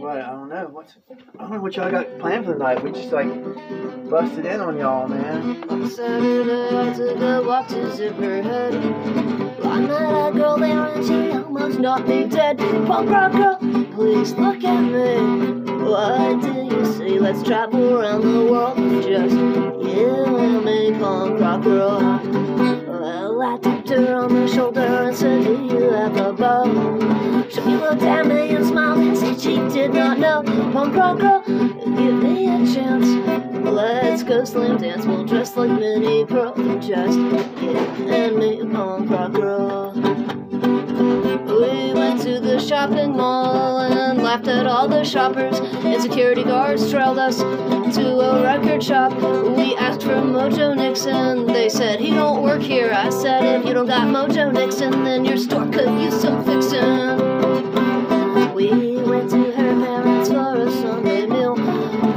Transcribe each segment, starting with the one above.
what? I don't know. What's I don't know what y'all got planned for the night. We just like busted in on y'all, man. On Saturday, I took a walk to Zipperhead. I met a girl there and she almost knocked me dead. Punk rock girl, please look at me. What do you see? Let's travel around the world with just you and me, punk rock girl. Well, I tapped her on the shoulder and said, Do you have a bow? She looked at me did not know. Punk rock girl, give me a chance. Let's go slam dance. We'll dress like Minnie Pearl. Just you and me, punk rock girl. We went to the shopping mall and laughed at all the shoppers. And security guards trailed us to a record shop. We asked for Mojo Nixon. They said he don't work here. I said if you don't got Mojo Nixon, then your store could use some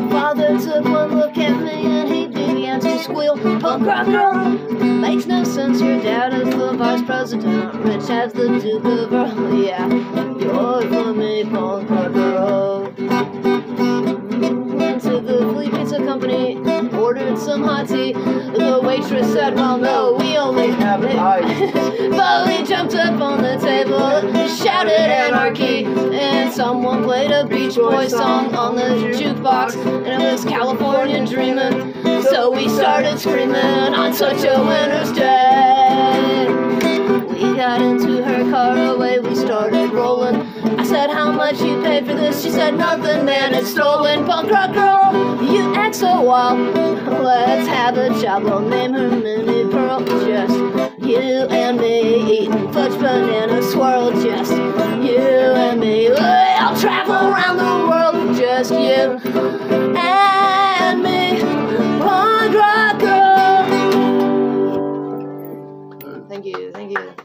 Father took one look at me and he began to squeal. Punk rock girl, makes no sense. Your dad is the vice president, rich as the Duke of Earl. Yeah, you're for me, punk rock girl. Went to the Flea Pizza Company, ordered some hot tea. The waitress said, Well, no, we only Have it but we jumped up on someone played a Beach Boys song on the jukebox, and it was California Dreamin'. So we started screaming on such a winter's day. We got into her car away, we started rolling. I said, How much you paid for this? She said, Nothing, man, it's stolen. Punk rock girl, you act so wild. Let's have a job, we'll name her Minnie Pearl. Just you and me eating fudge banana swirl. Just travel around the world. with Just you and me. Punk rock girl. Thank you, thank you.